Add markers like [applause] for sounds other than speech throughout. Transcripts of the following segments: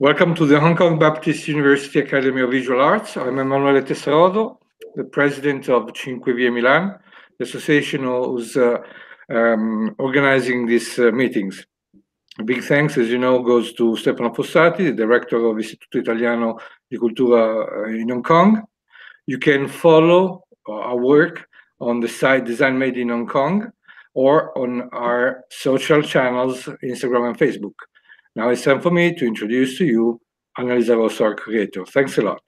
Welcome to the Hong Kong Baptist University Academy of Visual Arts. I'm Emanuele Tessarolo, the president of Cinque Vie Milan, the association who's uh, um, organizing these uh, meetings. A big thanks, as you know, goes to Stefano Fossati, the director of Istituto Italiano di Cultura uh, in Hong Kong. You can follow uh, our work on the site Design Made in Hong Kong or on our social channels, Instagram and Facebook. Now it's time for me to introduce to you Annalisa Rosso, creator. Thanks a lot.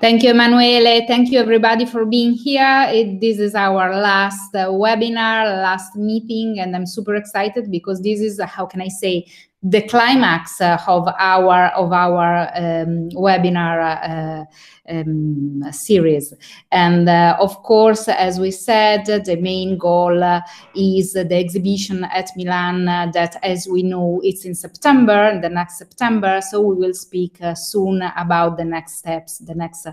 Thank you, Emanuele. Thank you, everybody, for being here. It, this is our last uh, webinar, last meeting, and I'm super excited because this is, how can I say, the climax uh, of our of our um, webinar uh, um, series. And uh, of course, as we said, the main goal uh, is the exhibition at Milan uh, that, as we know, it's in September, the next September. So we will speak uh, soon about the next steps, the next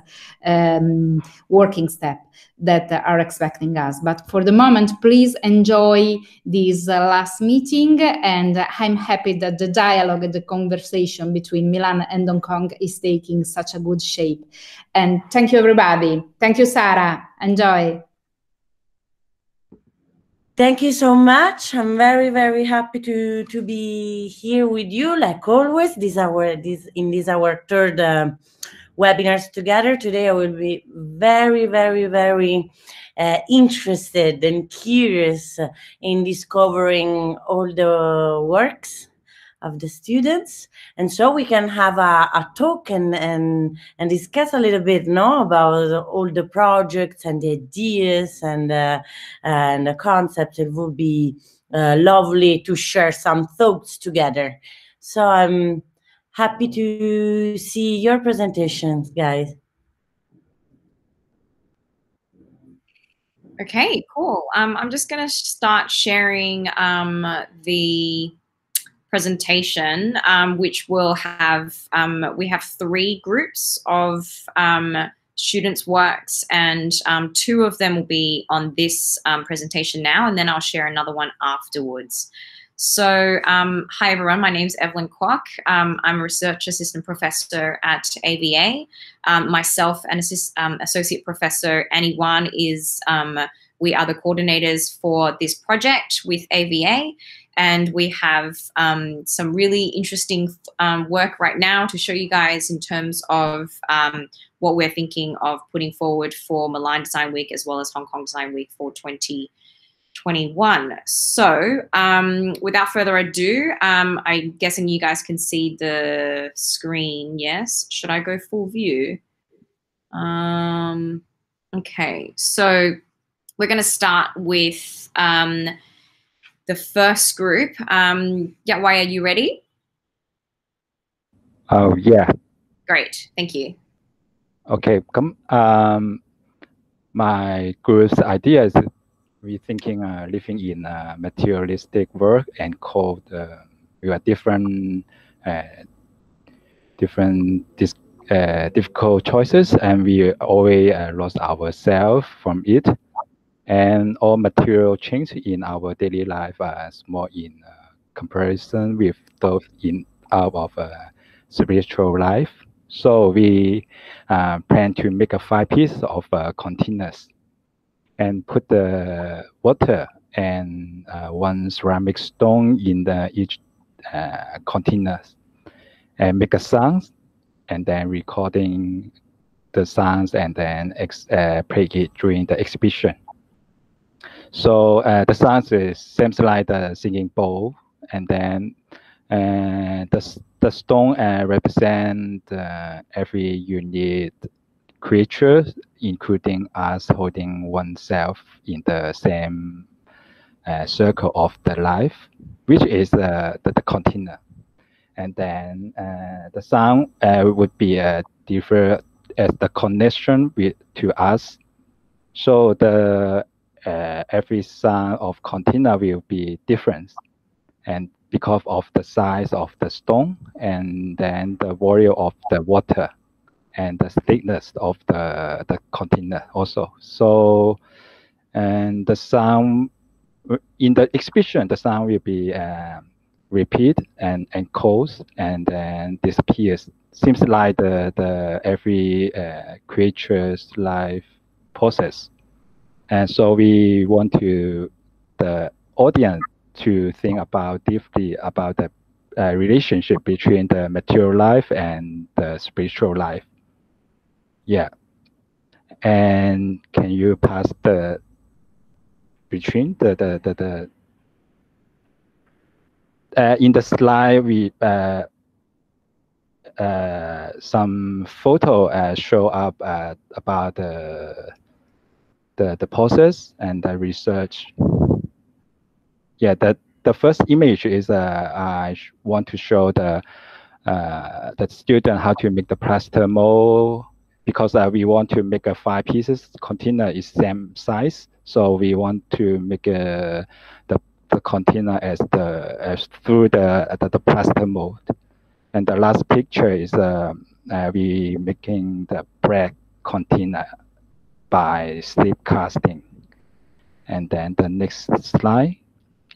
um, working step that are expecting us. But for the moment, please enjoy this last meeting. And I'm happy that the dialogue the conversation between Milan and Hong Kong is taking such a good shape. And thank you, everybody. Thank you, Sara. Enjoy. Thank you so much. I'm very, very happy to to be here with you, like always. This our this in this our third uh, webinars together. Today, I will be very, very, very uh, interested and curious in discovering all the works of the students. And so we can have a, a talk and, and and discuss a little bit no about all the projects and the ideas and uh, and the concepts it would be uh, lovely to share some thoughts together. So i'm happy to see your presentations guys. Okay, cool. Um, I'm just going to start sharing um, the presentation, um, which will have, um, we have three groups of um, students' works, and um, two of them will be on this um, presentation now, and then I'll share another one afterwards. So, um, hi everyone, my name is Evelyn Kwok. I'm a research assistant professor at AVA. myself and assist, associate professor Annie Wan is we are the coordinators for this project with AVA, and we have um, some really interesting um, work right now to show you guys in terms of um, what we're thinking of putting forward for Milan Design Week as well as Hong Kong Design Week for 2021. So um, without further ado, um, I'm guessing you guys can see the screen, yes? Should I go full view? Um, okay, so we're going to start with the first group. Um, yeah, why are you ready? Oh, yeah. Great, thank you. Okay, come. Um, my group's idea is we thinking uh, living in a materialistic world and called uh, we are different, uh, different dis, uh, difficult choices, and we always uh, lost ourselves from it and all material change in our daily life are small in uh, comparison with those in out of uh, spiritual life. So we uh, plan to make a five piece of uh, containers and put the water and uh, one ceramic stone in the each uh, containers and make a sound and then recording the sounds and then ex- uh, play it during the exhibition. So uh, the sounds is seems like the singing bowl, and then uh, the the stone uh, represent uh, every unique creature, including us holding oneself in the same uh, circle of the life, which is uh, the, the container. And then uh, the sound uh, would be a uh, different as the connection with to us. So the uh, every size of container will be different. And because of the size of the stone and then the volume of the water and the thickness of the, the container also. So, and the sound in the exhibition, the sound will be uh, repeat and encodes and then disappears. Seems like the the every uh, creature's life process, and so we want to the audience to think about deeply about the uh, relationship between the material life and the spiritual life. Yeah. And can you pass the between the the the, the uh, in the slide we uh, uh, some photo uh, show up uh, about the the the process and the research. Yeah, that the first image is uh, I want to show the uh, the student how to make the plaster mold because uh, we want to make a five pieces container is same size. So we want to make a, the the container as the as through the the, the plaster mold. And the last picture is uh, uh, we making the bread container by slip casting. And then the next slide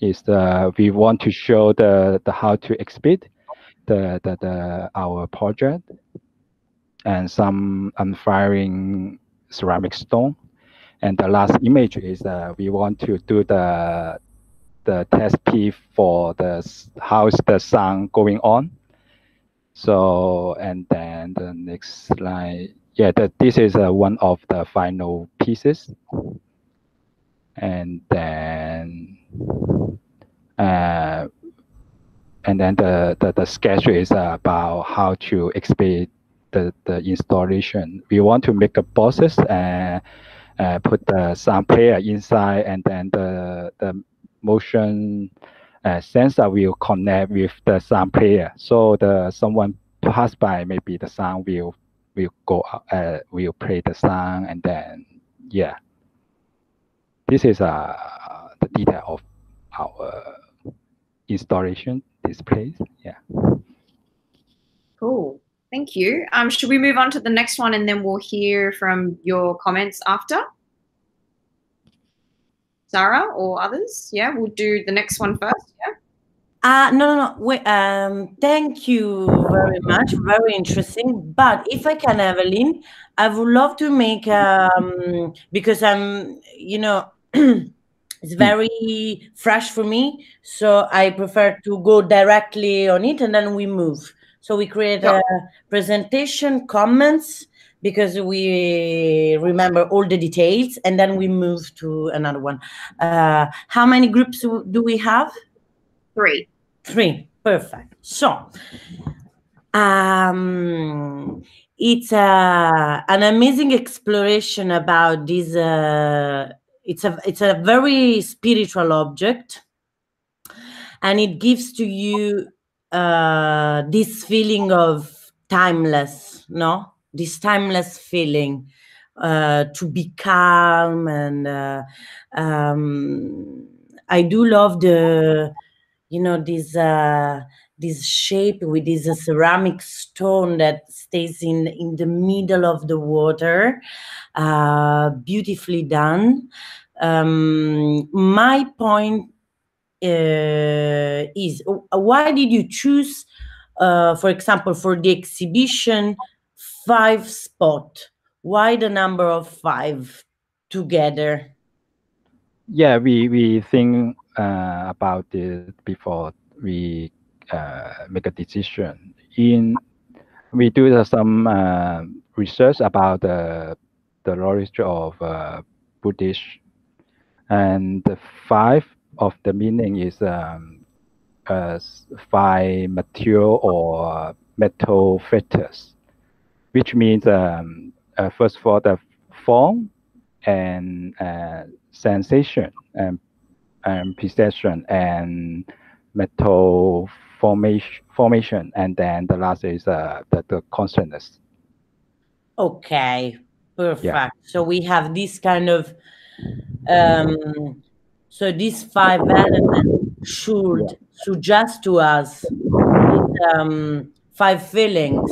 is the we want to show the, the how to exhibit the, the, the our project and some unfiring ceramic stone. And the last image is uh, we want to do the the test P for the how's the sun going on. So and then the next slide, yeah, this is uh, one of the final pieces. And then uh, and then the, the, the sketch is about how to explain the, the installation. We want to make a process and uh, put the sound player inside and then the, the motion uh, sensor will connect with the sound player. So the someone pass by, maybe the sound will will go uh, will play the song and then yeah. This is uh, the detail of our installation displays. Yeah. Cool. Thank you. Um, should we move on to the next one and then we'll hear from your comments after? Sara or others? Yeah, we'll do the next one first. Yeah. Uh, no, no, no. Wait, um, thank you very much. Very interesting. But if I can, Evelyn, I would love to make um, because I'm, you know, [clears throat] it's very fresh for me. So I prefer to go directly on it, and then we move. So we create Yeah. a presentation, comments, because we remember all the details, and then we move to another one. Uh, how many groups do we have? Three. Three. Perfect. So, um, it's a, an amazing exploration about this. Uh, it's a it's a very spiritual object, and it gives to you uh, this feeling of timeless. No, this timeless feeling uh, to be calm and uh, um, I do love the you know this uh, this shape with this uh, ceramic stone that stays in in the middle of the water uh, beautifully done. Um, my point uh, is uh, why did you choose uh, for example for the exhibition five spot? Why the number of five together Yeah, we we think uh, about it before we uh, make a decision. In we do some uh, research about the the origin of uh, Buddhist, and the five of the meaning is um, uh, five material or metal fetters, which means um, uh, first all the form and sensation and and perception and metal formation formation and then the last is uh, the, the consciousness Okay, perfect. So we have this kind of um so these five elements should suggest to us um five feelings.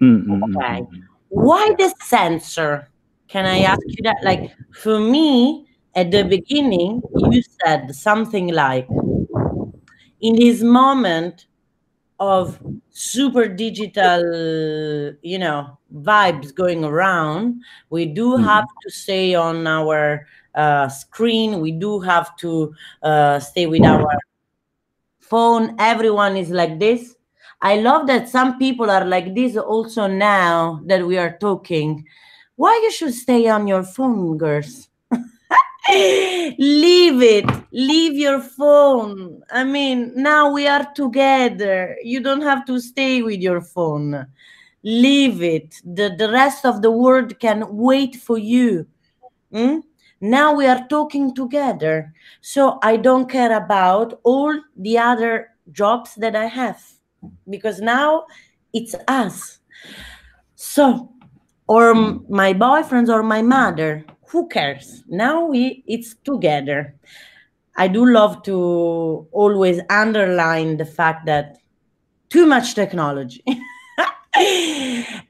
Mm, mm, mm, Okay. mm. Why the sensor? Can I ask you that? Like for me, at the beginning, you said something like in this moment of super digital, you know, vibes going around, we do Mhm. have to stay on our uh, screen. We do have to uh, stay with our phone. Everyone is like this. I love that some people are like this also now that we are talking. Why you should stay on your phone, girls? Leave it. Leave your phone. I mean now we are together. You don't have to stay with your phone. Leave it. The, the rest of the world can wait for you. Hmm? now we are talking together. So i don't care about all the other jobs that i have because now it's us. So or my boyfriends or my mother who cares? Now we it's together. I do love to always underline the fact that too much technology. [laughs]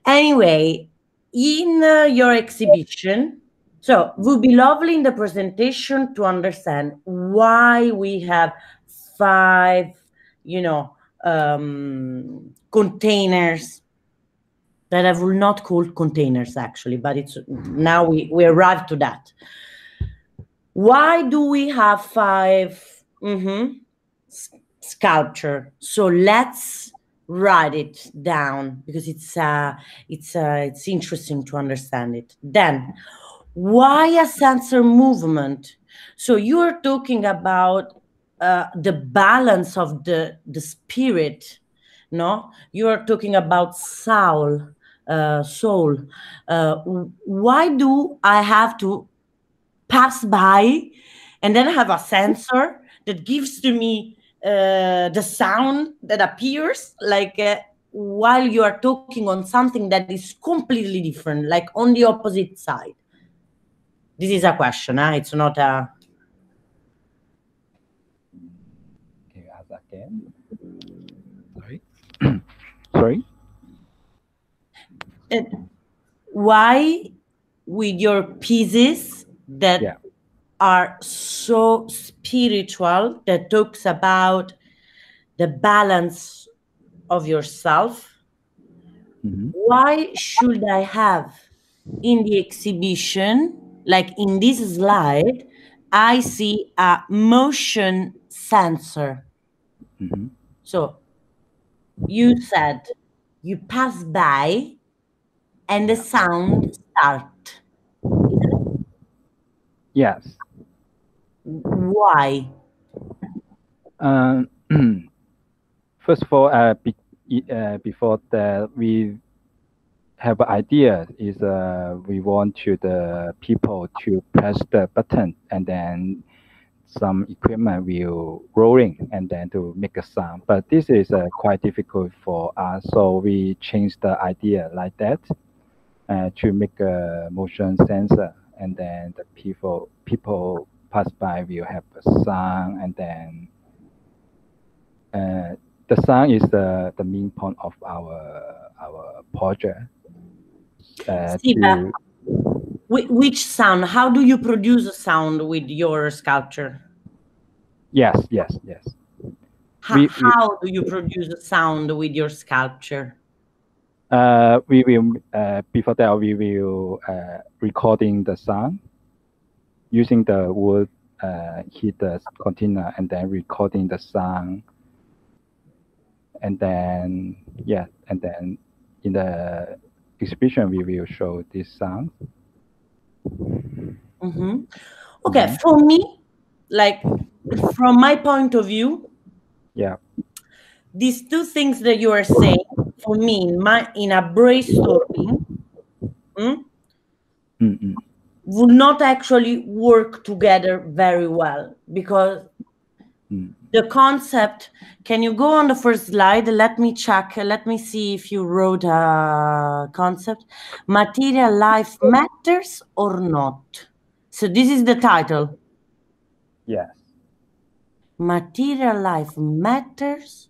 Anyway in uh, your exhibition so would be lovely in the presentation to understand why we have five you know um, containers that I will not call containers actually, but it's now we, we arrived to that. Why do we have 5 mhm, s- sculpture? So let's write it down because it's uh, it's uh, it's interesting to understand it. Then, why a sensor movement? So you are talking about uh, the balance of the the spirit no you are talking about soul uh, soul uh, why do i have to pass by and then have a sensor that gives to me uh, the sound that appears like uh, while you are talking on something that is completely different like on the opposite side this is a question huh? it's not a ask again? Sorry. [clears throat] Sorry. Uh, why with your pieces that Yeah. are so spiritual that talks about the balance of yourself Mhm. why should i have in the exhibition like in this slide i see a motion sensor Mhm. so you said you pass by and the sound start Yes. why Um, [clears throat] first of all, uh, be, uh, before that, we have an idea is uh, we want to the people to press the button and then some equipment will rolling and then to make a sound. But this is uh, quite difficult for us, so we changed the idea like that to make a motion sensor, and then the people people pass by will have a sound, and then uh, the sound is the the main point of our our project. Uh, See, to, Wh- which sound how do you produce a sound with your sculpture yes, yes, yes. how, We- we- how do you produce a sound with your sculpture Uh, we will uh, before that we will uh, recording the sound using the wood uh, heat the container and then recording the sound. And then yeah and then in the exhibition we will show this sound. Mhm. okay for me like from my point of view yeah. these two things that you are saying for me in my in a brainstorming mm, Mm-mm. would not actually work together very well because Mm. the concept can you go on the first slide? Let me check let me see if you wrote a concept. Material life matters or not? So this is the title. Yes. Material life matters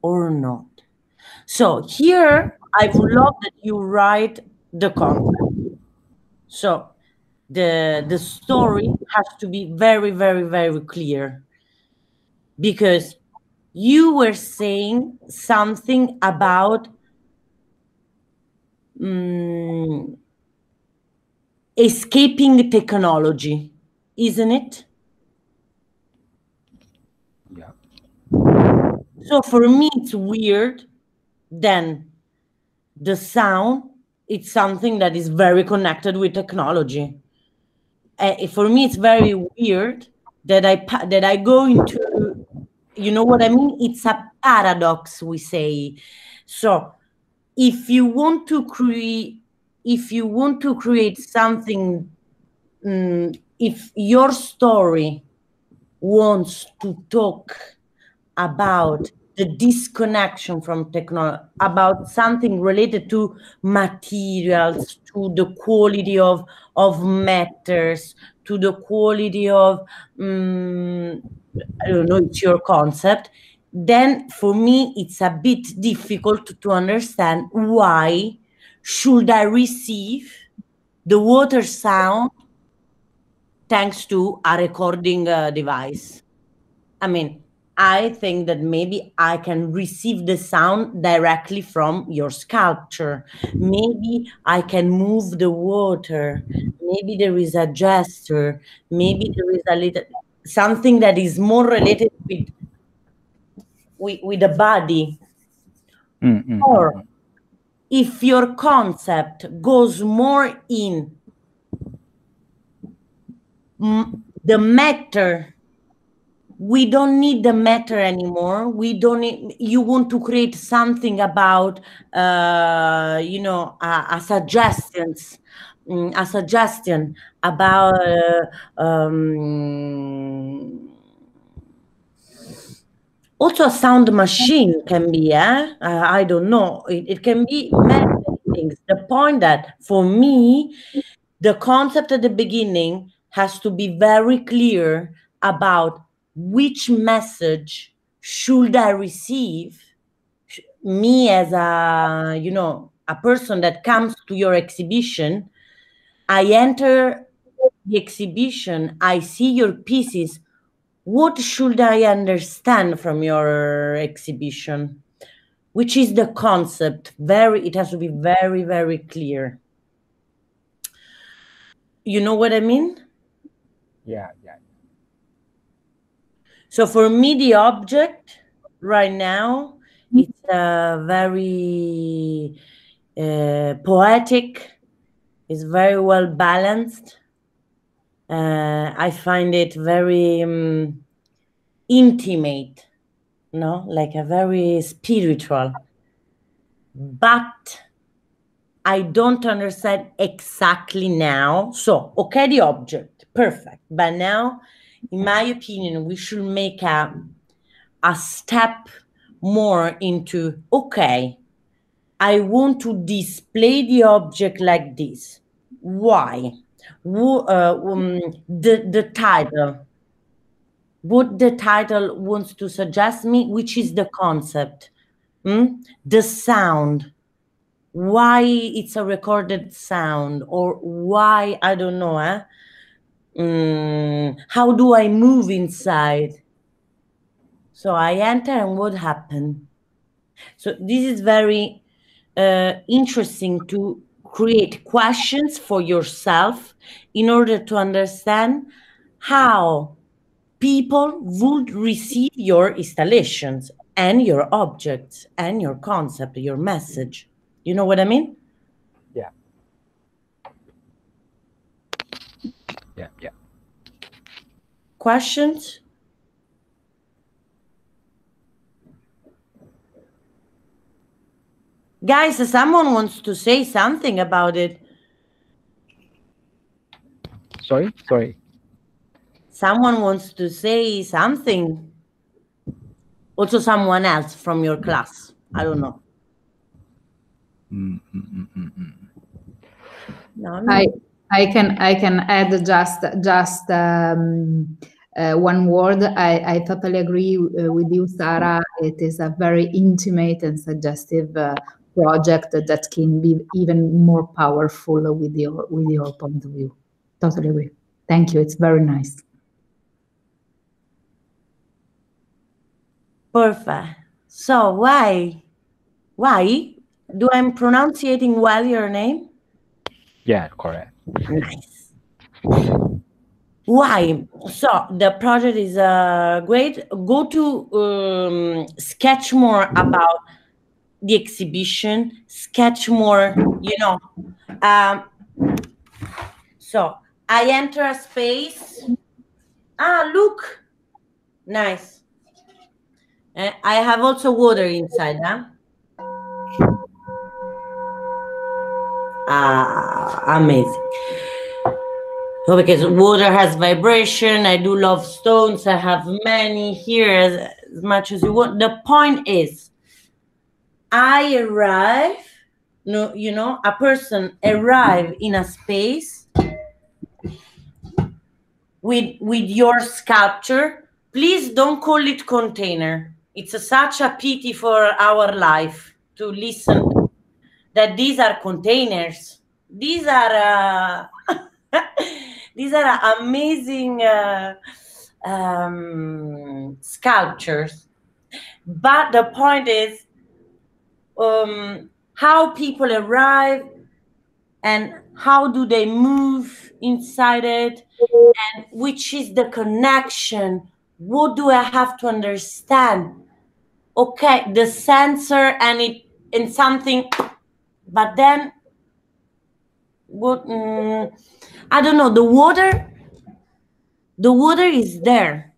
or not so here i would love that you write the concept so the the story has to be very very very clear because you were saying something about mm, escaping the technology, isn't it? Yeah. So for me, it's weird. Then the sound, it's something that is very connected with technology. Uh, for me, it's very weird that I that I go into, you know what I mean? It's a paradox, we say. So if you want to create, if you want to create something, mm, if your story wants to talk about the disconnection from technology, about something related to materials, to the quality of, of matters, to the quality of, um, I don't know, it's your concept, then for me it's a bit difficult to understand why should I receive the water sound thanks to a recording uh, device. I mean, I think that maybe I can receive the sound directly from your sculpture. Maybe I can move the water. Maybe there is a gesture. Maybe there is a little something that is more related with with, with the body. Mm, mm, Or mm, if your concept goes more in the matter we don't need the matter anymore. We don't need, you want to create something about uh, you know a, a suggestions mm, a suggestion about uh, um, also a sound machine can be eh? uh, i don't know. It, it can be many things. The point that for me the concept at the beginning has to be very clear about which message should i receive me as a you know a person that comes to your exhibition i enter the exhibition i see your pieces what should I understand from your exhibition? Which is the concept? Very, it has to be very, very clear. You know what I mean? yeah. So for me, the object right now it's uh, very uh, poetic. It's very well balanced. Uh, I find it very um, intimate, no, like a very spiritual. But I don't understand exactly now. So, okay, the object, perfect. But now, in my opinion, we should make a a step more into okay, I want to display the object like this. Why? Wo- uh, um, the the title what the title wants to suggest me which is the concept Hmm? the sound why it's a recorded sound or why i don't know eh? Mm, how do i move inside so i enter and what happened so this is very uh, interesting to create questions for yourself in order to understand how people would receive your installations and your objects and your concept, your message. You know what I mean? Yeah, yeah. Questions? Guys, someone wants to say something about it. Sorry, sorry. Someone wants to say something. Also, someone else from your class. I don't know. Mm, mm, mm, mm, mm. No, no. I I can I can add just just um, uh, one word. I, I totally agree uh, with you, Sara. It is a very intimate and suggestive uh, project that can be even more powerful with your with your point of view. Totally agree. Thank you. It's very nice. Perfect. So why, why do I'm pronouncing well your name? Yeah, correct. Nice. Why? So the project is uh, great. Go to um, sketch more about the exhibition. Sketch more, you know. Um, so I enter a space. Ah, look, nice. Uh, I have also water inside, huh? Ah, amazing. So because water has vibration, I do love stones. I have many here as, as much as you want. The point is, I arrive, no, you know, a person arrive in a space with with your sculpture. Please don't call it container. It's a, such a pity for our life to listen that these are containers. These are. Uh, [laughs] these are amazing uh, um, sculptures. But the point is um, how people arrive and how do they move inside it and which is the connection what do i have to understand okay the sensor and it and something but then what mm, I don't know. The water, the water is there.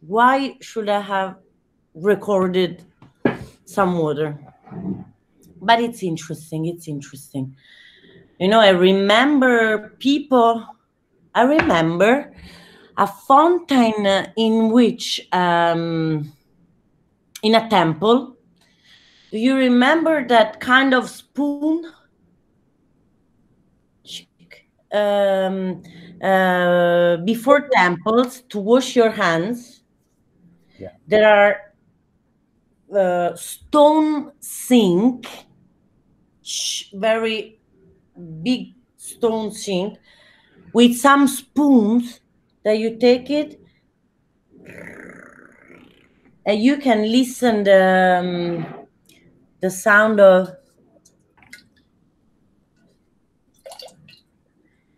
Why should I have recorded some water? But it's interesting. It's interesting. You know, I remember people. I remember a fountain in which, um, in a temple. Do you remember that kind of spoon? um, uh, before temples to wash your hands. Yeah. There are uh, stone sink, very big stone sink, with some spoons that you take it, and you can listen the um, the sound of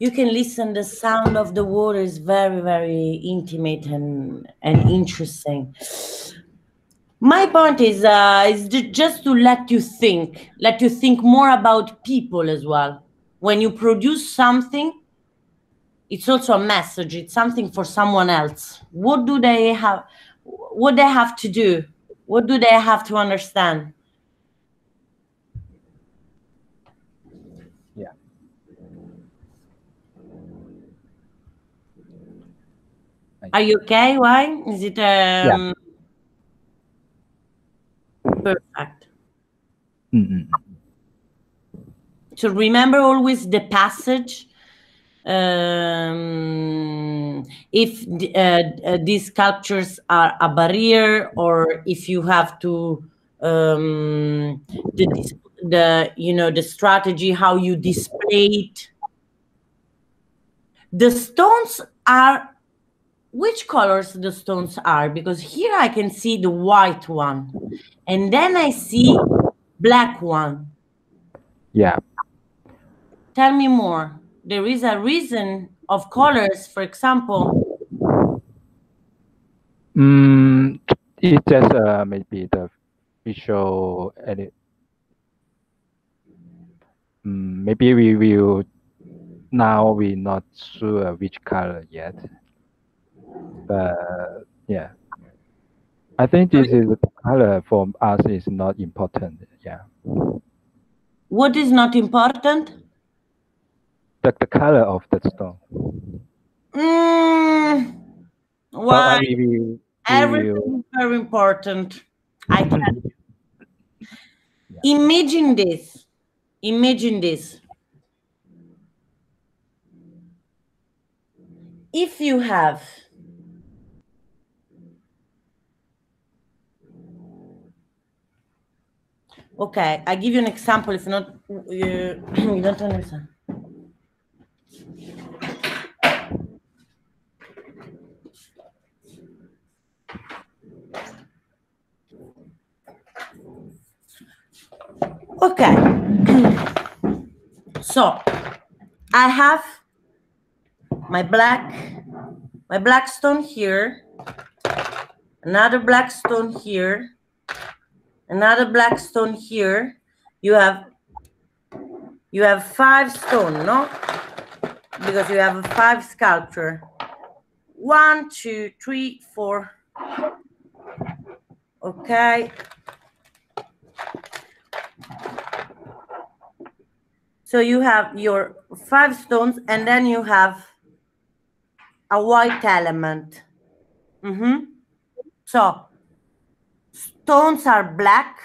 you can listen the sound of the water is very very intimate and and interesting. My point is uh is just to let you think let you think more about people as well. When you produce something it's also a message it's something for someone else. What do they have what they have to do? What do they have to understand Are you okay? Why is it? Um, Perfect. Mm-mm. So remember always the passage. Um, if uh, uh, these sculptures are a barrier, or if you have to um, the, the you know the strategy how you display it. The stones are which colors the stones are because here I can see the white one and then I see black one. Yeah. Tell me more. There is a reason of colors, for example. Mm, it's just uh, maybe the visual edit. Mm, maybe we will now we're not sure which color yet but yeah. I think this is the color for us is not important yeah. What is not important? The, the color of the stone. Mm, why? we, everything is very important. I [laughs] can imagine this. Imagine this. If you have Okay, I give you an example. If not, you, [clears throat] you don't understand. Okay. [clears throat] so I have my black, my black stone here, another black stone here, another black stone here. You have you have five stone, no? Because you have a five sculpture. One, two, three, four. Okay. So you have your five stones and then you have a white element. Mm-hmm. So stones are black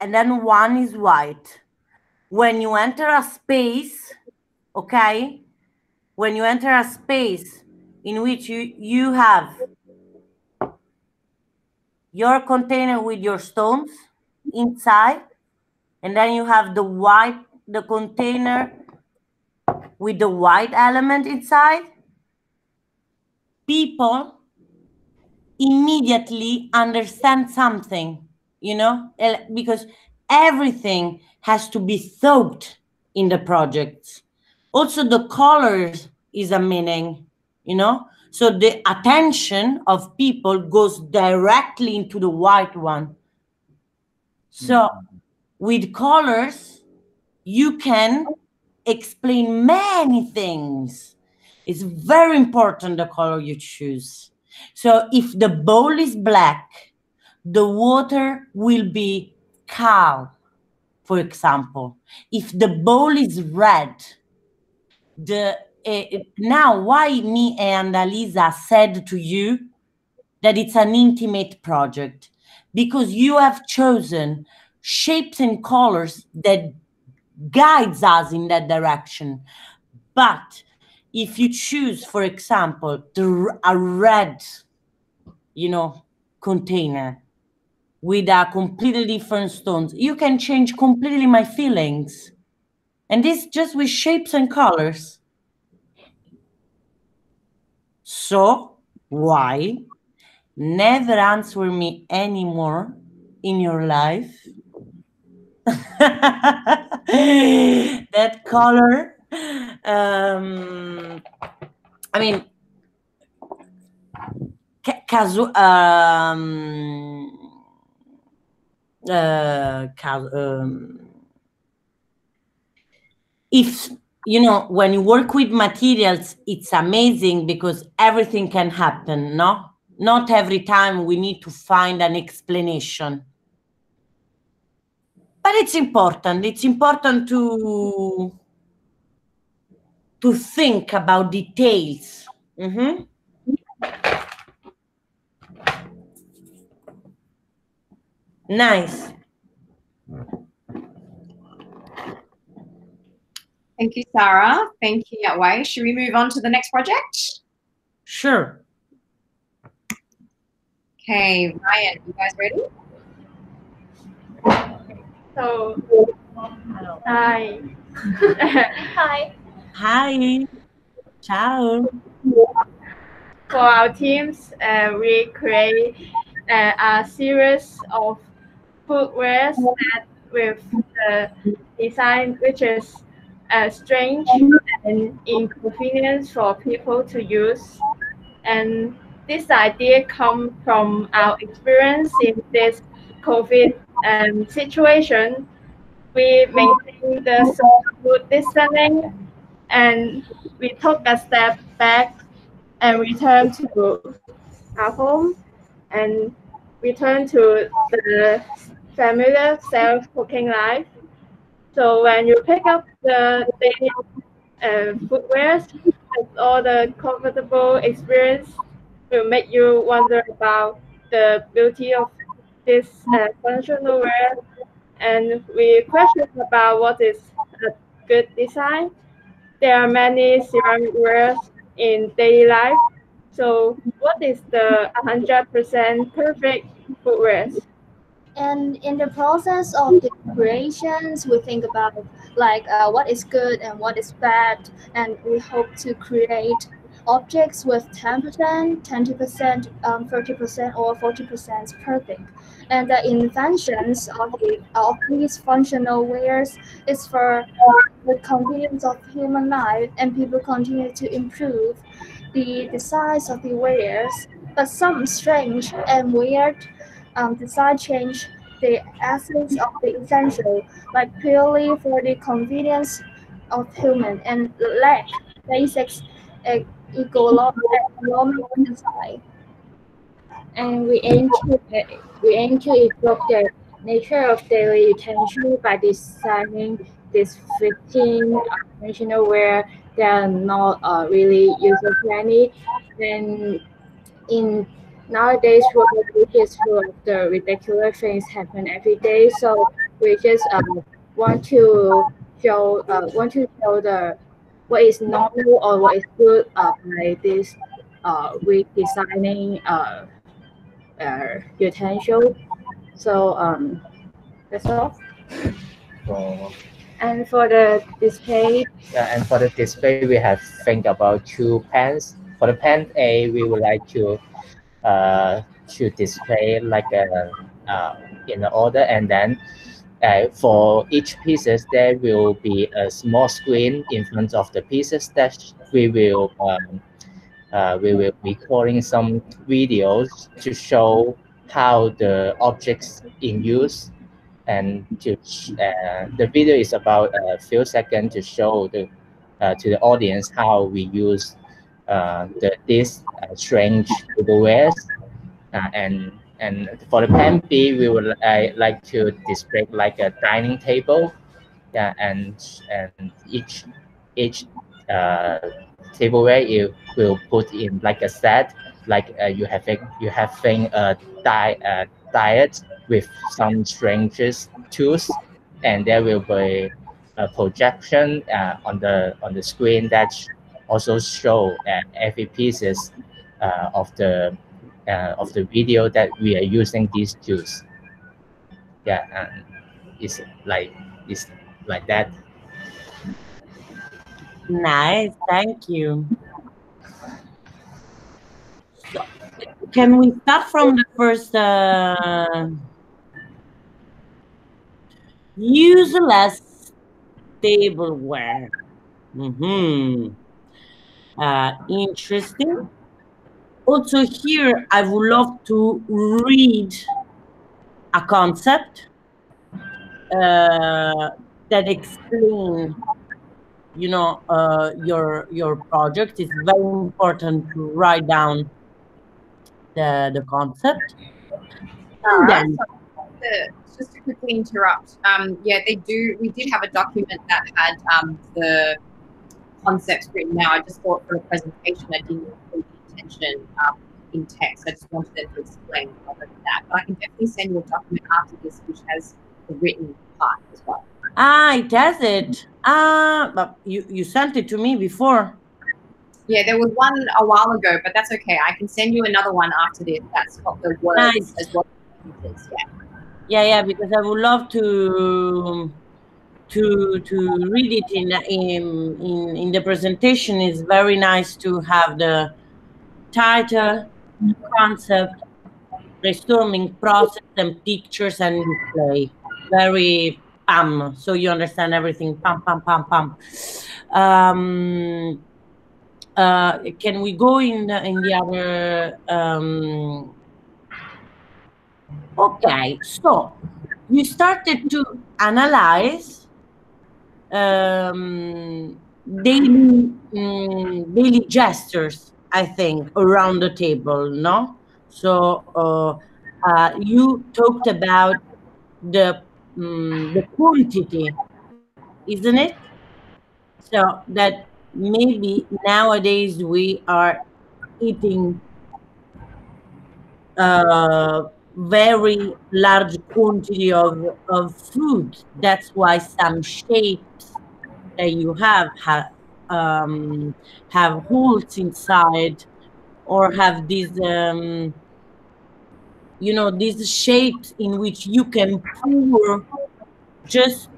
and then one is white. When you enter a space, okay, when you enter a space in which you, you have your container with your stones inside, and then you have the white, the container with the white element inside, people immediately understand something, you know, because everything has to be soaked in the project. Also, the colors is a meaning, you know. So the attention of people goes directly into the white one. So mm-hmm. with colors, you can explain many things. It's very important the color you choose. So if the bowl is black, the water will be calm, for example. If the bowl is red, the uh, now why me and Alisa said to you that it's an intimate project because you have chosen shapes and colors that guides us in that direction but if you choose for example the, a red you know container with a completely different stones you can change completely my feelings. And this just with shapes and colors. So why never answer me anymore in your life? [laughs] That color um i mean um uh, um if you know when you work with materials it's amazing because everything can happen no? Not every time we need to find an explanation. But it's important. It's important to to think about details Mhm. nice Thank you, Sara. Thank you, Yatway. Should we move on to the next project? sure Okay, Ryan, you guys ready? So, hi. [laughs] hi. Hi ciao For our teams, uh, we create uh, a series of footwear that with the design which is uh, strange and inconvenient for people to use. And this idea comes from our experience in this COVID um, situation. We maintain the social distancing and we took a step back and returned to our home and returned to the familiar self-cooking life. So when you pick up the daily uh, footwear, all the comfortable experience will make you wonder about the beauty of this uh, functional wear, and we question about what is a good design. There are many ceramic wares in daily life. So, what is the 100% perfect footwear? And in the process of the creations, we think about like uh, what is good and what is bad, and we hope to create objects with 10%, 20%, um, 30%, or 40% perfect. And the inventions of, the, of these functional wares is for the convenience of human life, and people continue to improve the, the size of the wares. But some strange and weird um, design change the essence of the essential, like purely for the convenience of human and lack basics uh, economic design. and we aim to we aim to improve the nature of daily utensil by designing this 15 functional where they are not uh, really user friendly. And in nowadays world which is full of the ridiculous things happen every day, so we just um, want to show uh, want to show the what is normal or what is good uh, by this uh, redesigning uh, uh, utensil. So um, that's all. [laughs] And for the display, yeah, and for the display, we have think about two pens. For the pen A, we would like to uh, to display like a uh, in order, and then uh, for each pieces there will be a small screen in front of the pieces that we will um, uh, we will be recording some videos to show how the objects in use and to uh, the video is about a few seconds to show the uh, to the audience how we use uh, the this uh, strange tableware uh, and and for the pen B we would like to display like a dining table. Yeah and and each each uh, tableware you will put in like a set like uh, you have you having a di- diet with some strange tools and there will be a projection uh, on the on the screen that also show uh, every pieces uh, of the uh, of the video that we are using these tools. Yeah and it's like it's like that Nice, thank you. So, can we start from the first uh, useless tableware? Mm-hmm. Uh, interesting. Also, here I would love to read a concept uh, that explains you know uh, your your project it's very important to write down the the concept and then just to quickly interrupt, um, yeah, they do. We did have a document that had um, the concepts written. Now, I just thought for a presentation, I didn't include the intention um, in text. I just wanted to explain other than that. But I can definitely send you a document after this, which has the written part as well. ah it has it ah but you you sent it to me before Yeah, there was one a while ago, but that's okay. I can send you another one after this. That's got the words Nice. as well. Yeah. yeah yeah because i would love to to to read it in in in, in the presentation it's very nice to have the title concept brainstorming process and pictures and display very pam so you understand everything pam pam pam pam um uh can we go in the, in the other um Okay, so you started to analyze um, daily mm, daily gestures, I think, around the table, no? So uh, uh, you talked about the mm, the quantity, isn't it? So that maybe nowadays we are eating a very large quantity of, of food. That's why some shapes that you have have um, have holes inside, or have these um, you know these shapes in which you can pour just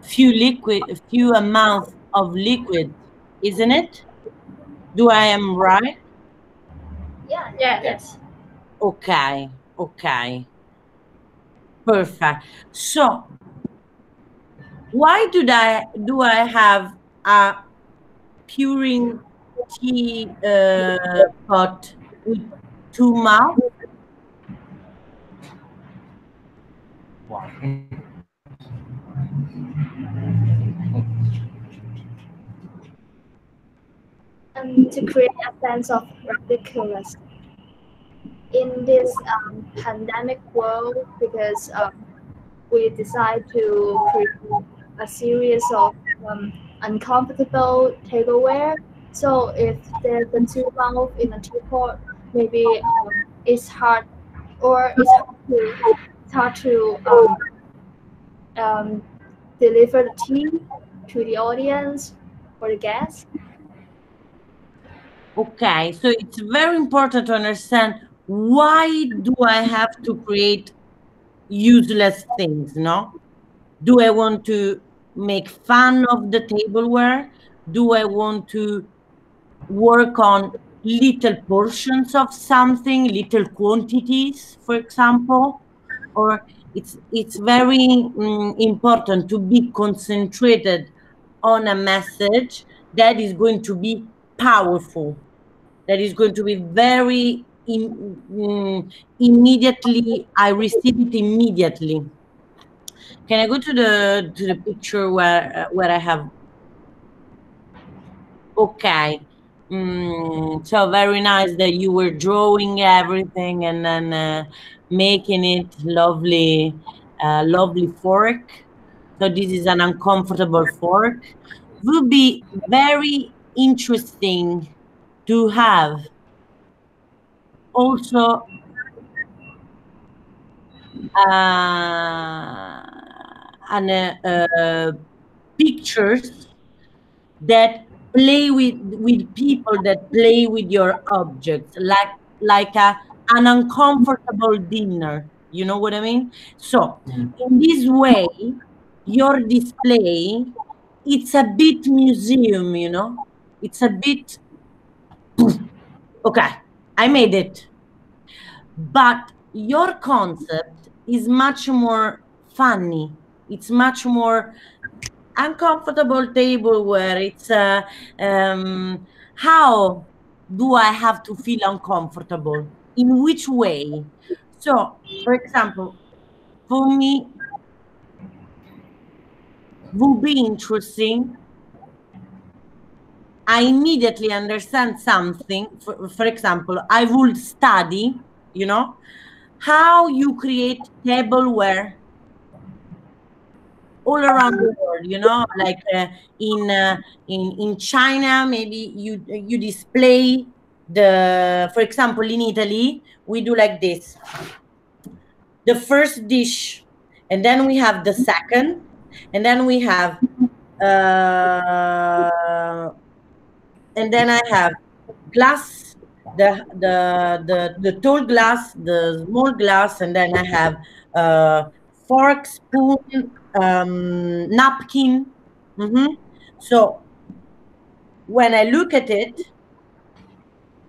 few liquid, a few amount of liquid, isn't it? Do I am right? Yeah. yeah, yes. Okay, okay. Perfect. So, why do I do I have a puring tea uh, pot with two mouths? Um, to create a sense of ridiculous in this um, pandemic world because um, we decide to create a series of um, uncomfortable tableware. So if there's a two mouth in a teapot, maybe um, it's hard or it's hard to, hard to um, um, deliver the tea to the audience or the guests. Okay, so it's very important to understand why do I have to create useless things, no? Do I want to make fun of the tableware? Do I want to work on little portions of something, little quantities, for example? Or it's it's very um, important to be concentrated on a message that is going to be powerful that is going to be very in, mm, immediately i receive it immediately. Can i go to the to the picture where uh, where i have? Okay mm, so very nice that you were drawing everything and then uh, making it lovely uh, lovely fork. So this is an uncomfortable fork. Will be very interesting to have. Also uh, and uh, uh, pictures that play with with people that play with your objects like like a an uncomfortable dinner. You know what i mean? So mm-hmm. in this way your display it's a bit museum you know? It's a bit [sniffs] okay i made it. But your concept is much more funny. It's much more uncomfortable table where it's uh, um, how do i have to feel uncomfortable? In which way? So for example for me would be interesting. I immediately understand something. For, for example, I would study, you know, how you create tableware all around the world. You know, like uh, in uh, in in China, maybe you you display the. For example, in Italy, we do like this: the first dish, and then we have the second, and then we have. Uh, and then I have glass, the the the the tall glass, the small glass, and then I have uh, fork, spoon, um, napkin. Mm-hmm. So when I look at it,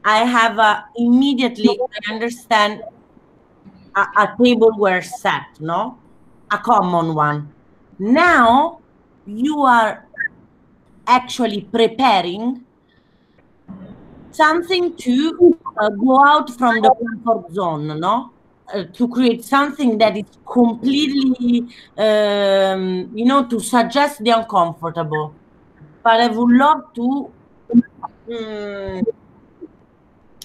I have uh, immediately I understand a, a tableware set, no, a common one. Now you are actually preparing something to uh, go out from the comfort zone, no? Uh, to create something that is completely, um, you know, to suggest the uncomfortable. But I would love to um,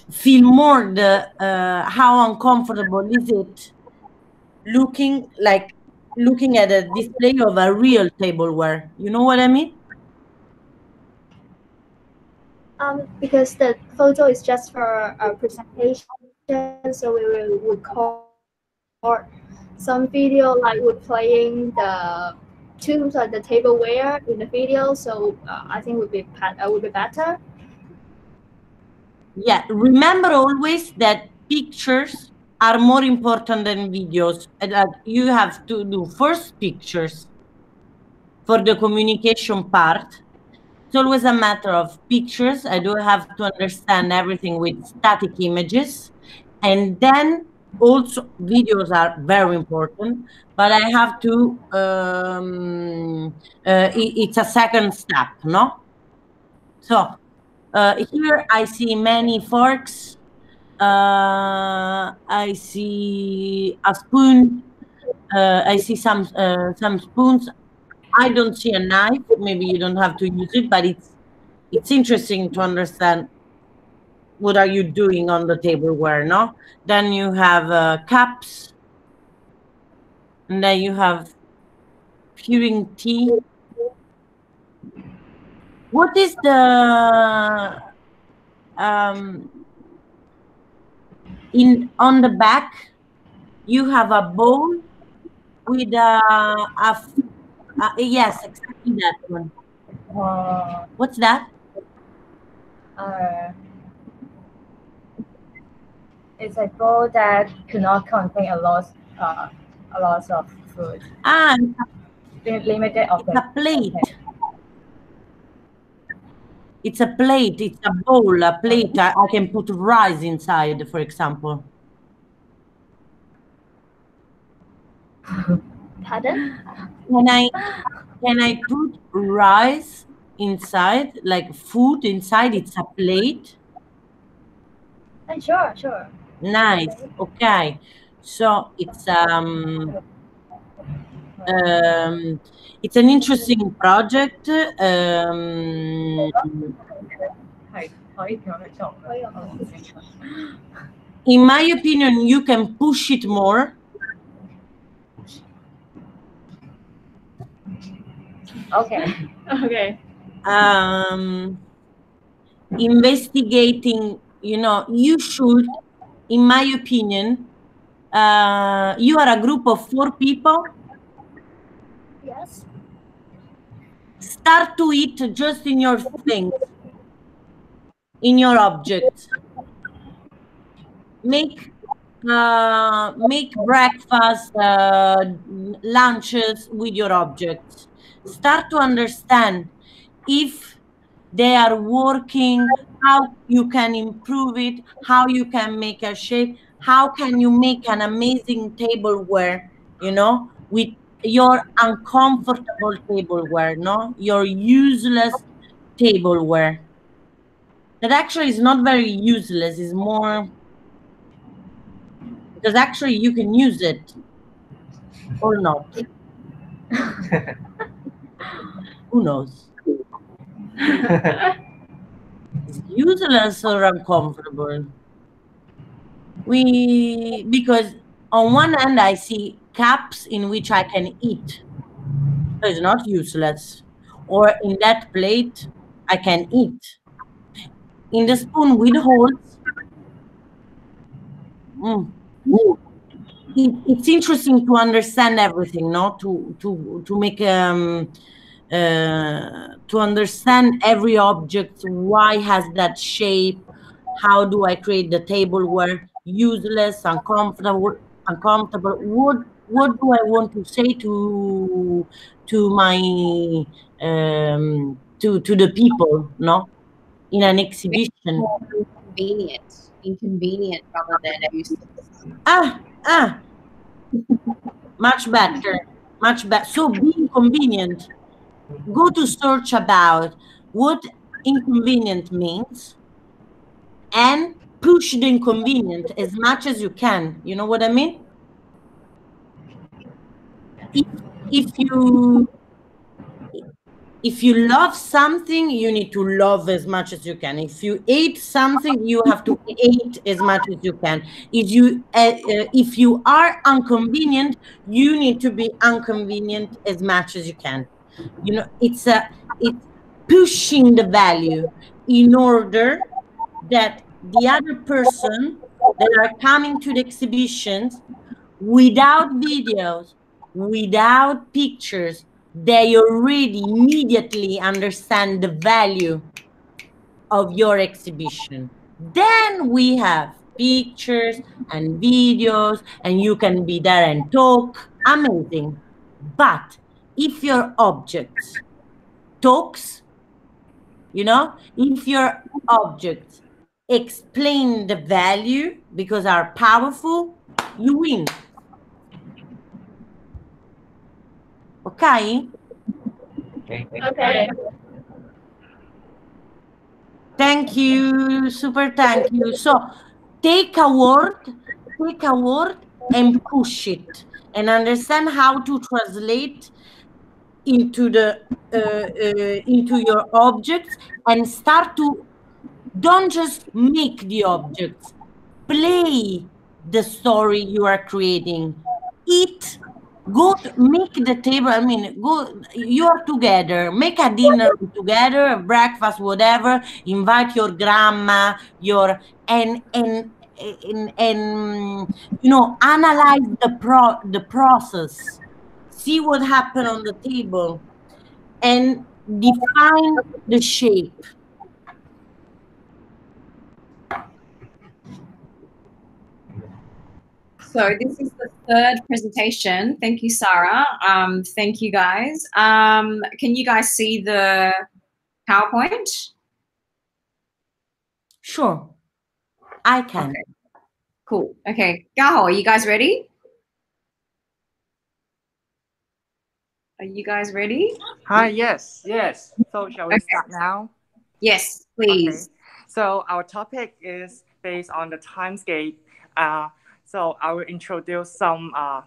feel more the uh, how uncomfortable is it looking like looking at a display of a real tableware. You know what I mean? Um, because the photo is just for a presentation, so we will record some video like we're playing the tunes or the tableware in the video. So uh, I think would be uh, would be better. Yeah, remember always that pictures are more important than videos. That you have to do first pictures for the communication part it's always a matter of pictures. I do have to understand everything with static images. And then also videos are very important but i have to um, uh, it- it's a second step no? So uh, here i see many forks. Uh, i see a spoon. Uh, i see some uh, some spoons. I don't see a knife. Maybe you don't have to use it but it's it's interesting to understand what are you doing on the tableware no? Then you have uh, cups. And then you have pouring tea. What is the um in on the back? You have a bowl with a uh, yes exactly that one. Uh, what's that? Uh, it's a bowl that cannot contain a lot, uh, a lot of food. ah Limited of the a plate it's a plate it's a bowl a plate I, I can put rice inside for example [laughs] Pardon? can i can i put rice inside like food inside it's a plate Uh, sure, sure. Nice. Okay. So it's um, um it's an interesting project. Um, in my opinion, you can push it more. Okay. [laughs] okay. Um, investigating, you know, you should in my opinion uh, you are a group of four people. Yes. start to eat just in your things in your objects make uh, make breakfast uh, lunches with your objects start to understand if they are working how you can improve it how you can make a shape how can you make an amazing tableware you know with your uncomfortable tableware no? Your useless tableware. That actually is not very useless is more because actually you can use it or not. [laughs] Who knows [laughs] useless or uncomfortable. We because on one hand i see cups in which i can eat. So it's not useless. Or in that plate i can eat. In the spoon with holes mm, it, it's interesting to understand everything no? To to to make um uh, to understand every object. Why has that shape? How do i create the tableware useless uncomfortable uncomfortable what what do i want to say to to my um to to the people no? In an exhibition. Inconvenient. Inconvenient rather than useless. ah ah. Much better. Much better so be inconvenient go to search about what inconvenient means and push the inconvenient as much as you can. You know what i mean? If, if you if you love something you need to love as much as you can. If you hate something you have to hate as much as you can. If you uh, uh, if you are inconvenient you need to be inconvenient as much as you can you know it's a it's pushing the value in order that the other person that are coming to the exhibitions without videos without pictures they already immediately understand the value of your exhibition. Then we have pictures and videos and you can be there and talk. Amazing. But if your object talks you know if your objects explain the value because are powerful you win. Okay? Okay. Thank you, super thank you. So take a word, take a word and push it and understand how to translate into the uh, uh, into your objects and start to don't just make the objects play the story you are creating. Eat go make the table i mean go you are together make a dinner together a breakfast whatever invite your grandma your and and and, and you know analyze the pro the process see what happened on the table and define the shape So this is the third presentation. Thank you, Sara. Um, thank you, guys. Um, can you guys see the PowerPoint? sure i can Okay. Cool. Okay, Gaho, are you guys ready? Are you guys ready? Hi, yes, yes. So shall we Okay. start now? Yes, please. So our topic is based on the timescape. Uh, so I will introduce some uh,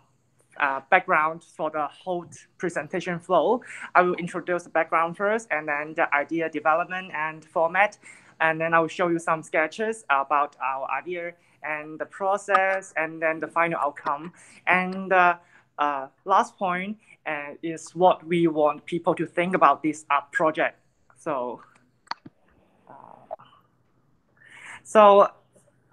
uh, background for the whole presentation flow. I will introduce the background first, and then the idea development and format, and then I will show you some sketches about our idea and the process, and then the final outcome. And uh, uh, last point uh, it's what we want people to think about this art project. So. So,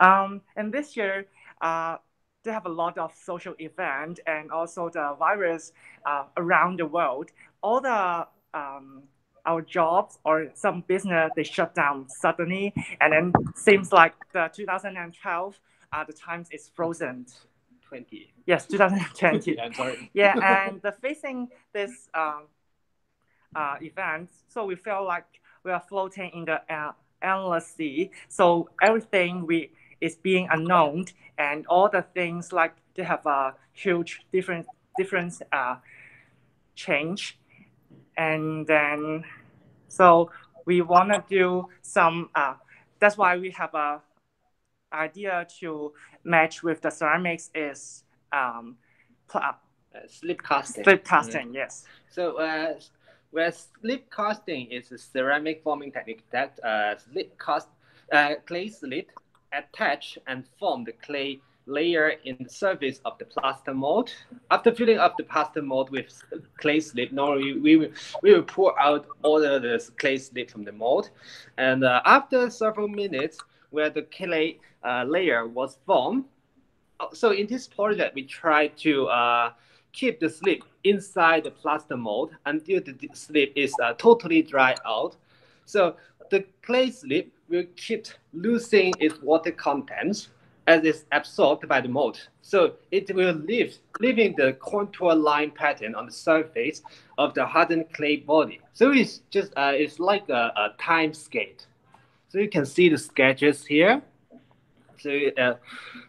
um, and this year, uh, they have a lot of social event and also the virus uh, around the world. All the um, our jobs or some business they shut down suddenly, and then seems like the 2012 uh, the times is frozen. 20. Yes, 2020. I'm [laughs] sorry. yeah, and the facing this um, uh, event, so we feel like we are floating in the uh, endless sea. So everything we is being unknown, and all the things like they have a huge different different uh, change, and then so we want to do some. Uh, that's why we have a idea to match with the ceramics is um, pl- Uh, slip casting. slip casting. Yes. So, uh, where slip casting is a ceramic forming technique that uh, slip cast uh, clay slip attach and form the clay layer in the surface of the plaster mold. After filling up the plaster mold with clay slip, normally we will, we will pour out all the, the clay slip from the mold. And uh, after several minutes, where the clay uh, layer was formed, uh, so in this project, we try to uh, keep the slip inside the plaster mold until the slip is uh, totally dry out. So the clay slip will keep losing its water contents as it's absorbed by the mold. So it will leave, leaving the contour line pattern on the surface of the hardened clay body. So it's just uh, it's like a, a timescape. So you can see the sketches here. So uh,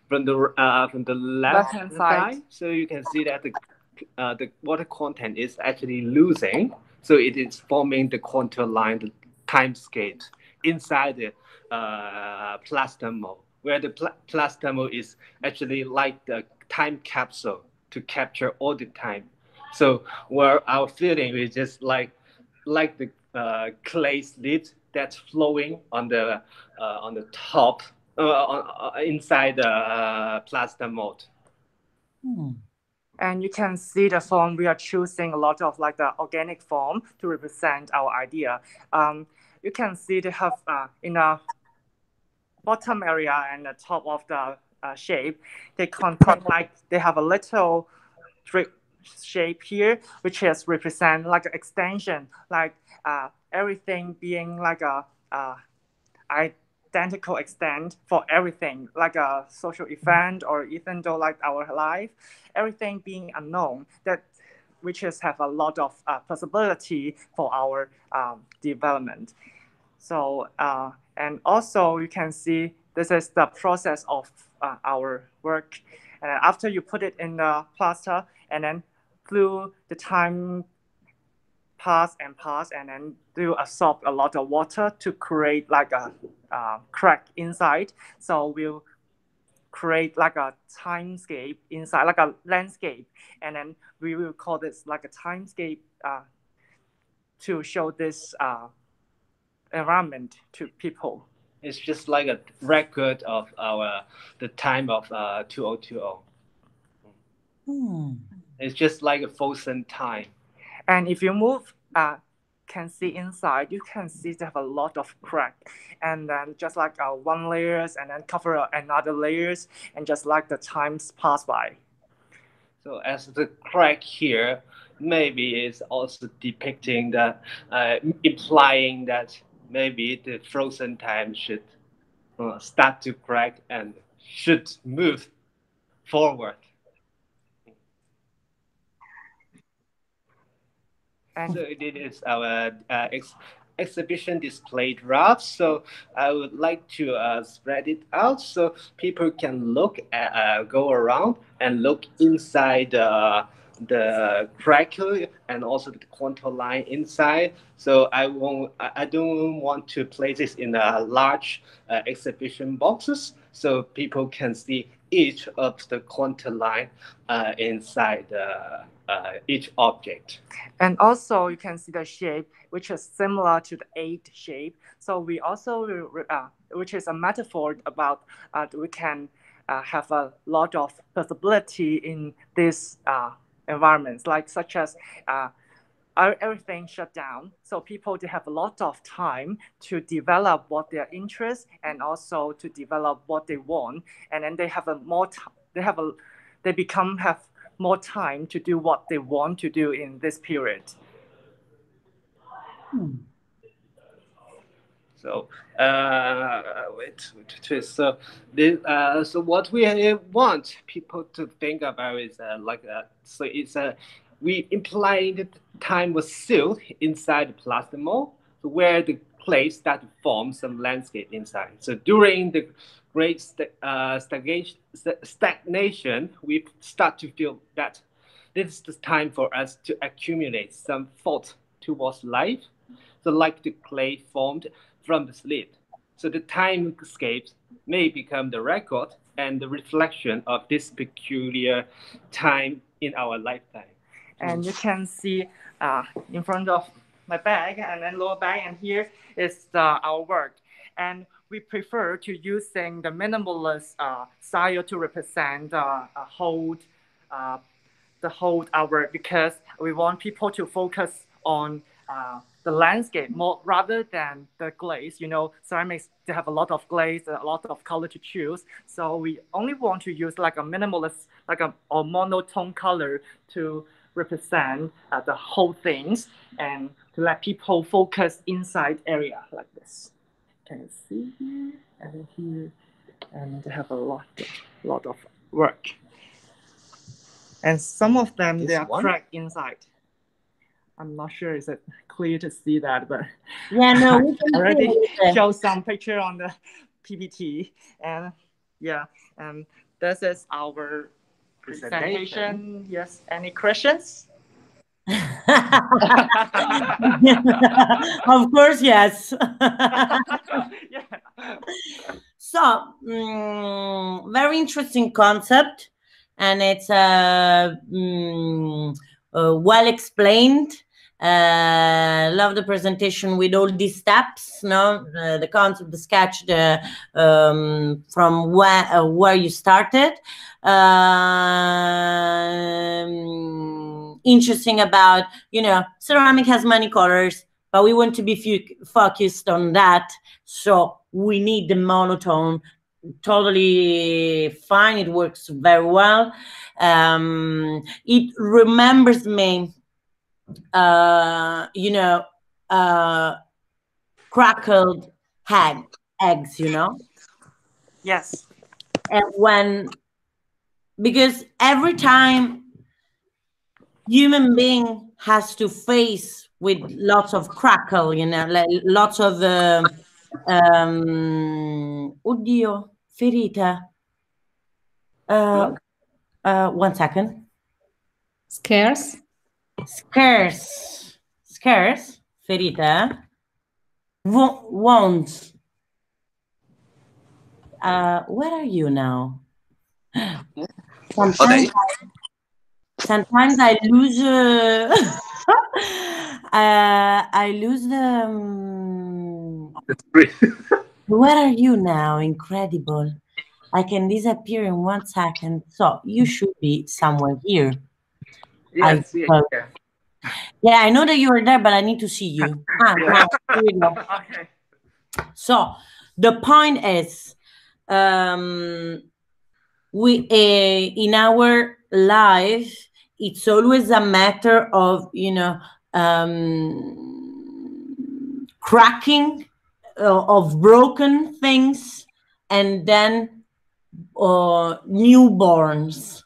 from the uh, from the left Left-hand side. side, so you can see that the uh, the water content is actually losing. So it is forming the contour line, the timescape inside the uh, plaster mold, where the pl- plaster mold is actually like the time capsule to capture all the time. So where our feeling is just like like the uh, clay slip that's flowing on the uh, on the top uh, uh, inside the uh, plaster mold. And you can see the form we are choosing a lot of like the organic form to represent our idea. Um, you can see they have uh, in the bottom area and the top of the uh, shape, they contain like they have a little drip shape here, which is represent like an extension, like uh, everything being like a uh, identical extent for everything, like a social event or even though like our life, everything being unknown. That which is have a lot of uh, possibility for our um, development. So uh, and also you can see this is the process of uh, our work, And after you put it in the plaster, and then through the time pass and pass, and then do absorb a lot of water to create like a uh, crack inside. So we'll create like a timescape inside, like a landscape, and then we will call this like a timescape uh, to show this uh, environment to people. It's just like a record of our the time of uh, 2020. Hmm. It's just like a frozen time. And if you move, uh, can see inside, you can see they have a lot of crack. And then just like uh, one layers and then cover another layers and just like the times pass by. So as the crack here, maybe it's also depicting that, uh, implying that maybe the frozen time should uh, start to crack and should move forward. And so it is our uh, ex exhibition display draft. So I would like to uh, spread it out so people can look at, uh, go around and look inside uh, the crackle and also the contour line inside. So I won't, I don't want to place this in a large uh, exhibition boxes so people can see each of the contour line uh, inside the uh, each object. And also you can see the shape, which is similar to the eight shape. So we also, uh, which is a metaphor about uh, we can uh, have a lot of possibility in this uh, environments, like such as uh, everything shut down. So people they have a lot of time to develop what their interests and also to develop what they want, and then they have a more time. They have a, they become have more time to do what they want to do in this period. Hmm. So uh, wait, wait, wait, so this, uh, so what we want people to think about is uh, like uh, so it's a uh, we implying that time was sealed inside the plastic mold, where the clay start to form some landscape inside. So during the great st uh, stagnation, stagnation, we start to feel that this is the time for us to accumulate some thought towards life. So like the clay formed from the slip. So the timescapes may become the record and the reflection of this peculiar time in our lifetime. And you can see uh, in front of my bag and then lower bag and here is the, our work. And we prefer to using the minimalist uh, style to represent uh, a hold, uh, the hold our because we want people to focus on uh, the landscape more rather than the glaze. You know, ceramics they have a lot of glaze, a lot of color to choose. So we only want to use like a minimalist, like a or monotone color to represent uh, the whole things and to let people focus inside area like this. Can you see here and here? And they have a lot, lot of work. And some of them, this they are one? cracked inside. I'm not sure is it clear to see that, but yeah, no, we [laughs] can already show some picture on the PPT, and yeah, and this is our presentation. Yes, any questions? [laughs] of course, yes. [laughs] yeah. So, um, very interesting concept, and it's uh, um, uh, well explained. Uh, love the presentation with all these steps, no, uh, the concept, the sketch, the um, from where uh, where you started. Um, interesting about you know ceramic has many colors, but we want to be focused on that, so we need the monotone totally fine. It works very well. Um, it remembers me uh, you know, uh, crackled egg, eggs, you know? Yes. And when, because every time human being has to face with lots of crackle, you know, like lots of, uh, um, oddio, ferita. Uh, uh, one second. Scarce. Scarce. Scarce. Ferita. Wo- won't. Uh, where are you now? Sometimes, sometimes I lose. Uh, [laughs] uh, I lose the. um, [laughs] where are you now? Incredible. I can disappear in one second. So you should be somewhere here. Yes, I- yeah, yeah. Yeah, I know that you were there, but I need to see you. [laughs] Ah, now, here we. Okay. So the point is, um, we uh, in our life, it's always a matter of you know um, cracking uh, of broken things, and then uh, newborns.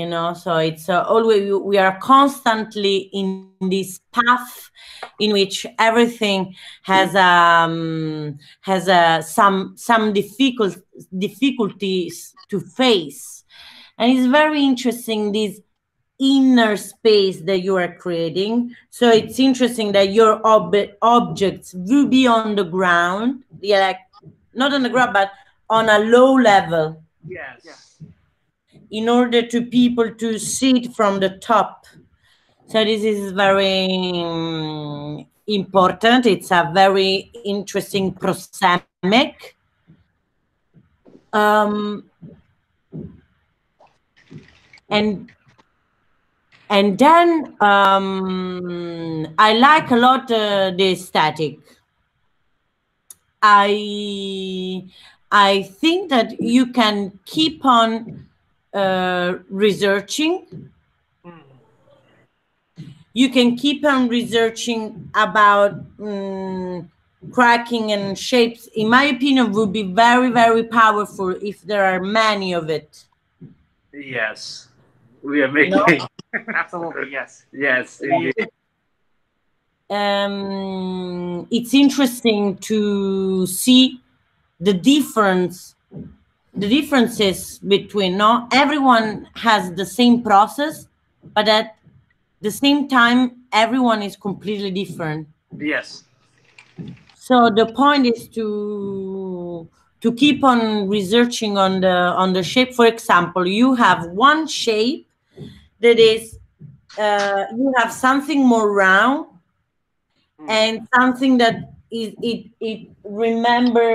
You know, so it's uh, always we are constantly in this path in which everything has um has uh, some some difficult difficulties to face. And it's very interesting this inner space that you are creating. So it's interesting that your ob- objects will be on the ground. Yeah like not on the ground but on a low level. Yes. In order to people to see it from the top. So this is very mm, important. It's a very interesting prosemic. Um, and and then um, I like a lot uh, the aesthetic. I I think that you can keep on uh, researching. You can keep on researching about mm, cracking and shapes. In my opinion, would be very very powerful if there are many of it. Yes. We are know? making. [laughs] Absolutely, yes. yes. indeed. um, it's interesting to see the difference the differences between no everyone has the same process but at the same time everyone is completely different. Yes. so the point is to to keep on researching on the on the shape. For example you have one shape that is uh, you have something more round and something that is it it remember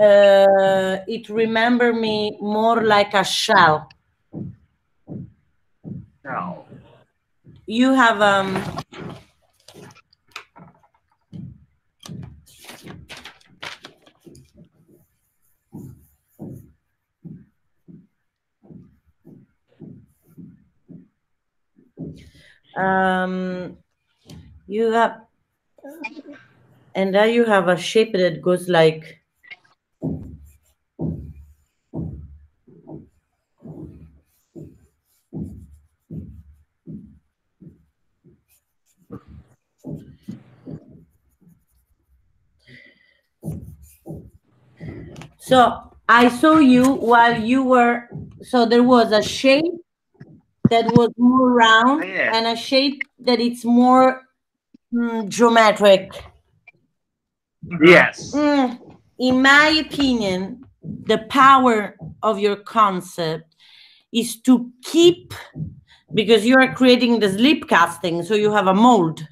uh, it remember me more like a shell No. you have um um you have and then you have a shape that goes like So I saw you while you were. So there was a shape that was more round Yeah. and a shape that it's more mm, geometric. Yes. Mm, in my opinion, the power of your concept is to keep because you are creating the slip casting, so you have a mold.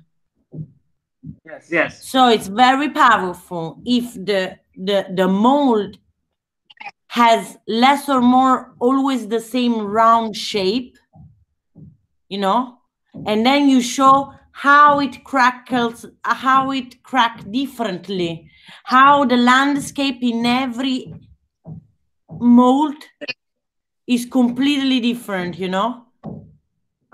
Yes. Yes. So it's very powerful if the the the mold has less or more always the same round shape, you know, and then you show how it crackles, how it crack differently, how the landscape in every mold is completely different, you know.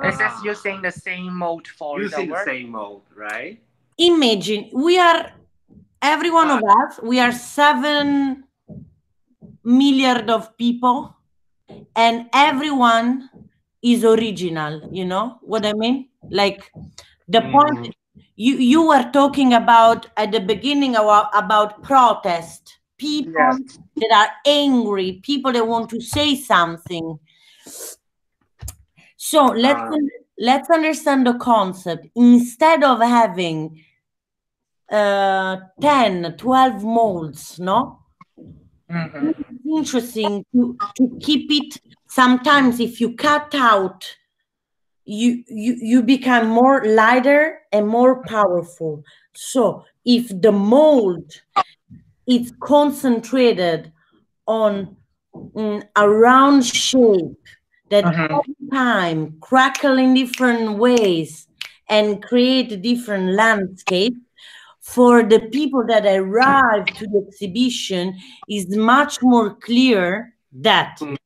This is using the same mold for Using the the same mold, right? imagine we are every one of us we are seven milliard of people and everyone is original you know what i mean like the point you you were talking about at the beginning about, about protest people that are angry people that want to say something So let's Uh, let's understand the concept. Instead of having uh 10, 12 molds, no? mhm. It's interesting to, to keep it sometimes if you cut out you you you become more lighter and more powerful so if the mold is concentrated on mm, a round shape that Mhm. over time crackle in different ways and create a different landscape for the people that arrive to the exhibition is much more clear that Mm.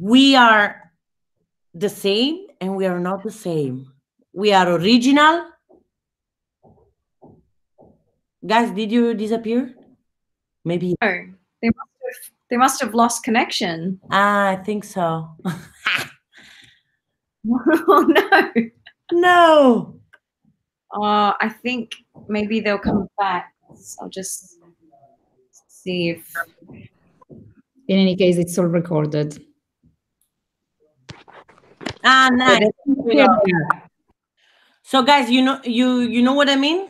we are the same and we are not the same. We are original. Guys, did you disappear? Maybe. No, they must have they must have lost connection. Ah, I think so. oh [laughs] no. No. Uh, I think maybe they'll come back. I'll just see if In any case, it's all recorded. Ah, nice. that's We got that. So guys, you know you you know what I mean?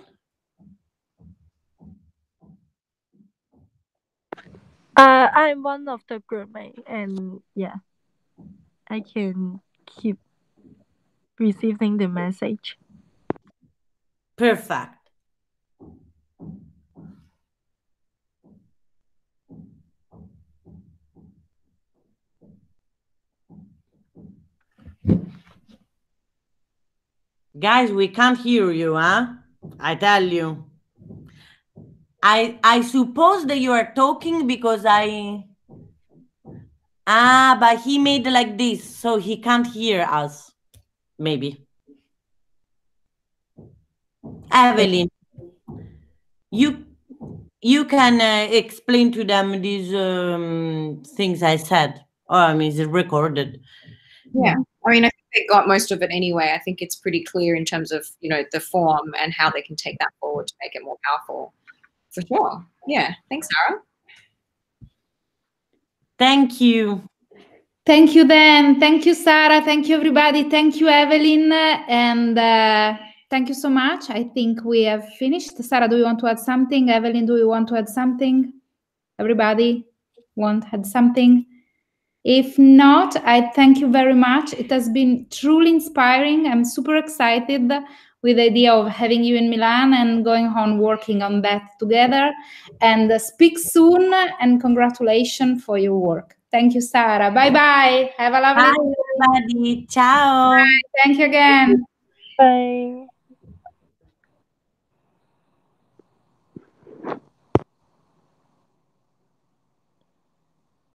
Uh, I'm one of the groupmate, and yeah, I can keep receiving the message. Perfect. Guys, we can't hear you, huh? I tell you. I I suppose that you are talking because I Ah, but he made like this, so he can't hear us. Maybe. Evelyn, you you can uh, explain to them these um, things I said. Oh, I mean, it's recorded. Yeah. I mean, I they got most of it anyway. I think it's pretty clear in terms of, you know, the form and how they can take that forward to make it more powerful. For sure. Yeah. Thanks, Sara. Thank you. Thank you, Dan. Thank you, Sara. Thank you, everybody. Thank you, Evelyn. And uh, thank you so much. I think we have finished. Sara, do you want to add something? Evelyn, do you want to add something? Everybody want to add something? If not, I thank you very much. It has been truly inspiring. I'm super excited with the idea of having you in Milan and going on working on that together. And uh, speak soon and congratulations for your work. Thank you, Sara. Bye bye. Have a lovely Bye, everybody. Ciao. Bye. Thank you again. Bye.